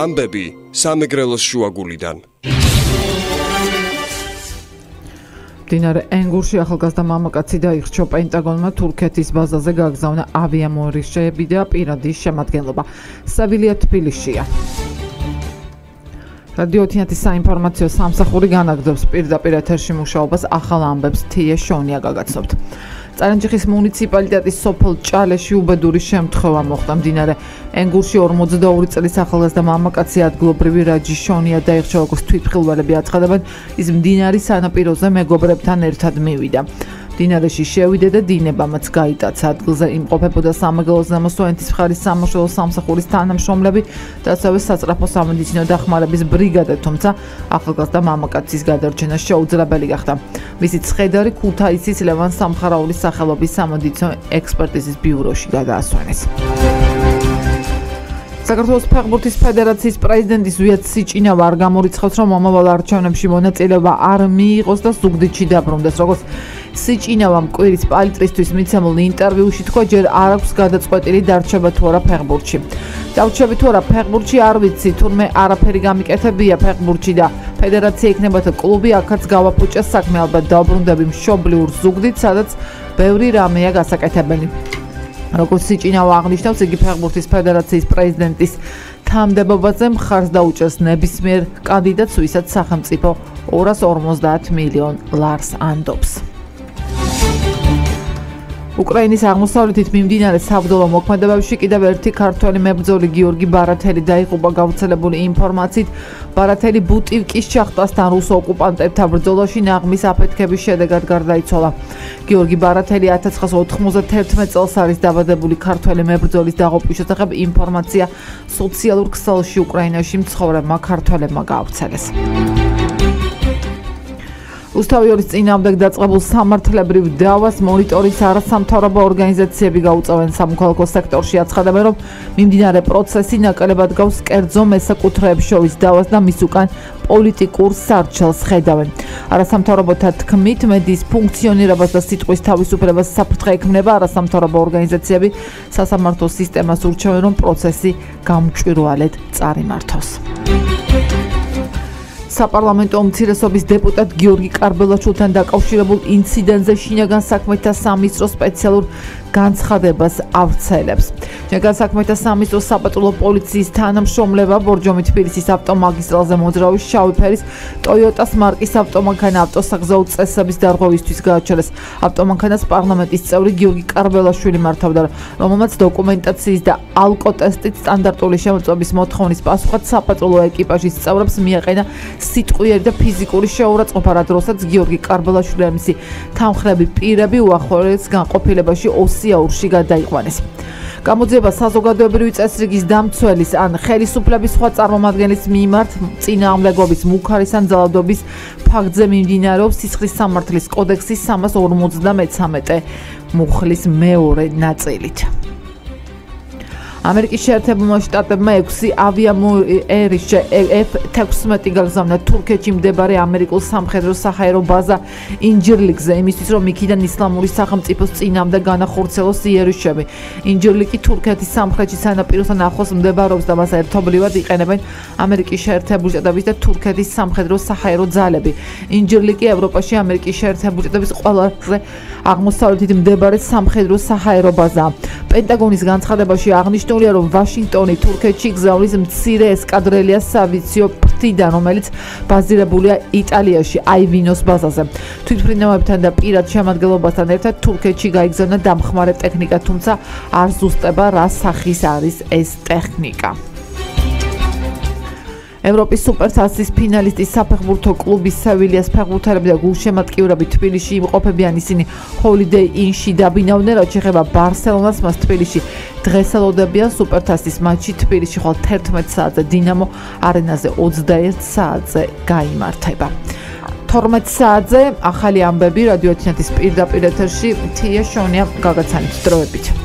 ამბები სამეგრელოს შუაგულიდან დინარე ენგურში ახალგაზრდა მამაკაცი დაიხრჩო პენტაგონმა თურქეთის ბაზაზე გაგზავნა ავიამორიშები და პირადი შემადგენლობა. სევილია თბილისშია. რადიო თინათის საინფორმაციო სამსახური განაგრძობს პირდაპირ ეთერში მუშაობას ახალ ამბებს თიე შონია გაგაცნობთ. წარანჯიხის მუნიციპალიტეტის სოფელ ჭალეში უბედური შემთხვევა მოხდა. მდინარე ენგურში 42 წლის ახალგაზრდა მამაკაცი ადგილობრივი რაჯიშონია დაიხჩა როგორც თვითმხილველები აცხადებენ. ის მდინარის სანაპიროზე მეგობრებთან ერთად მივიდა დინარეში შევიდე და დინებამაც გაიტაცა ადგილზე იმყოფებოდა სამაგალოს ნამოსვენთის მხარის სამშობლო სამსახურის თანამშრომლები და ასევე საწრაფო სამედიცინო დახმარების ბრიგადა თუმცა ახალგაზრდა მამაკაცის გადარჩენა შეუძლებელი გახდა. მისი ცხედარი ქუთაისის ლევან სამხარაულის სახელობის სამედიცინო ექსპერტიზის ბიუროში გადაასვენეს საქართველოს ფეხბურთის ფედერაციის პრეზიდენტის ზვიად სიჭინავა არ გამორიცხავს რომ მომავალ არჩევნებში მონაწილეობა არ მიიღოს და ზუგდიდში დაბრუნდეს როგორც სიჭინავამ კვირის პალიტრისთვის მიცემულ ინტერვიუში თქვა ჯერ არ აქვს გადაწყვეტილი დარჩება თუ არა ფეხბურთში. დავრჩები თუ არა ფეხბურთში არ ვიცი, თურმე არაფერი გამიკეთებია ფეხბურთში და ფედერაცია იქნებოდა კლუბი, აქაც გავაფუჭეს საქმე ალბათ დაბრუნდები მშობლიურ ზუგდიდ, სადაც ბევრი რამეა გასაკეთებელი. როგორც სიჭინავა აღნიშნავს, იგი ფეხბურთის ფედერაციის პრეზიდენტის თანამდებობაზე მხარს დაუჭერს ნებისმიერ კანდიდატს, ვისაც სახელმწიფო 250 მილიონ ლარს ანდობს. უკრაინის აღმოსავლეთით მიმდინარე საბრძოლო მოქმედებებში კიდევ ერთი ქართველი მებრძოლი გიორგი ბარათელი დაიღუპა გავრცელებული ინფორმაციით ბარათელი ბუტივკის შახტასთან რუსო ოკუპანტებთან ბრძოლაში ნაღმის აფეთქების შედეგად გარდაიცვალა გიორგი ბარათელი 1991 წელს არის დაბადებული ქართველი მებრძოლის დაღუპვის შესახებ ინფორმაცია სოციალურ ქსელში უკრაინაში მცხოვრებმა ქართველებმა გაავრცელეს უსტავიორის წინამდებ დაწყებულ სამართლებრივ დავას მონიტორის არასამთავრობო ორგანიზაციები გაუწევენ. სამოქალაქო სექტორში აცხადებენ რომ მიმდინარე პროცესი ნაკლებად გავს კერძო მესაკუთრეებს შორის დავას და მის უკან პოლიტიკურ სარჩელს ხედავენ. არასამთავრობოთა თქმით მედიის ფუნქციონირებას და სიტყვის თავისუფლებას საფრთხე ექმნება არასამთავრობო ორგანიზაციები. სასამართლო სისტემას ურჩევენ რომ პროცესი გამჭვირვალედ წარიმართოს საპარლამენტო უმცირესობის დეპუტატ გიორგი კარბელაჩულთან დაკავშირებულ ინციდენტზე შინაგან საქმეთა სამინისტროს სპეციალურ განცხადებას ავრცელებს. შინაგან საქმეთა სამინისტროს საპატრულო პოლიციის თანამშრომლება ბორჯომი თბილისის ავტომაგისტრალზე მოძრავი შავი ფერის Toyota-ს მარკის ავტომანქანა ავტოსაგზაო წესების დარღვევისთვის გააჩერეს. ავტომანქანას პარლამენტის წევრი გიორგი კარბელაშვილი მართავდა, რომელმაც დოკუმენტაციის და ალკოტესტის სტანდარტული შემოწმების მოთხოვნის პასუხად საპატრულო ეკიპაჟის წევრებს მიაყენა სიტყვიერი და ფიზიკური შეურაცხყოფა, რა დროსაც გიორგი კარბელაშვილი ამისი თანხრები პირები უახლოეს განყოფილებაში ოსიაურში გადაიყვანეს. გამოძიება საზოგადოებრივი წესრიგის დამცველის ან ხელისუფლების სხვა წარმომადგენლის მიმართ წინააღმდეგობის მუქარის ან ძალადობის ფაქტზე მიმდინარეობს სისხლის სამართლის კოდექსის 353 მუხლის მეორე ნაწილით. ამერიკის შეერთებულმა შტატებმა 6 ავიამერის F-16 გაგზავნა თურქეთში მდებარე ამერიკულ სამხედრო საჰაერო ბაზა ინჯერლიკზე იმისთვის რომ იქიდან ისლამური სახელმწიფოს წინამდე განახორციელოს იერიშები. ინჯერლიკი თურქეთის სამხრეთში სანაპიროსთან ახლოს მდებარეობს და მას ერთობლივად იყენებენ ამერიკის შეერთებული შტატების და თურქეთის სამხედრო საჰაერო ძალები. ინჯერლიკი ევროპაში ამერიკის შეერთებული შტატების ყველაზე აღმოსავლეთით მდებარე სამხედრო საჰაერო ბაზაა. პენტაგონის განცხადებაში აღნიშნული აღნიშნულია, რომ ვაშინგტონი თურქეთში გზავნის მცირე ესკადრილია სავიციო ფრთიდან, რომელიც ბაზირებულია იტალიაში, აივინოს ბაზაზე. თვითმფრინავებთან და პირად შემადგენლობასთან ერთად თურქეთში გაიგზავნა დამხმარე ტექნიკა, თუმცა არ ზუსტება რა სახის არის ეს ტექნიკა. ევროპის სუპერთასის ფინალისტის საფეხბურთო კლუბის სევილიას ფეხბურთელები და გულშემატკივრები თბილისში იმყოფებიან. ისინი ჰოლიდეი ინში დაბინავდნენ რაც შეეხება ბარსელონას. მას თბილისში დღეს ელოდებიან სუპერთასის მატჩი. თბილისში ხვალ 11 საათზე დინამო არენაზე 21 საათზე გამართება 12 საათზე ახალი ამბები რადიო თინათის პირდაპირ ეთერში. თია შონია გაგაცანით დროებით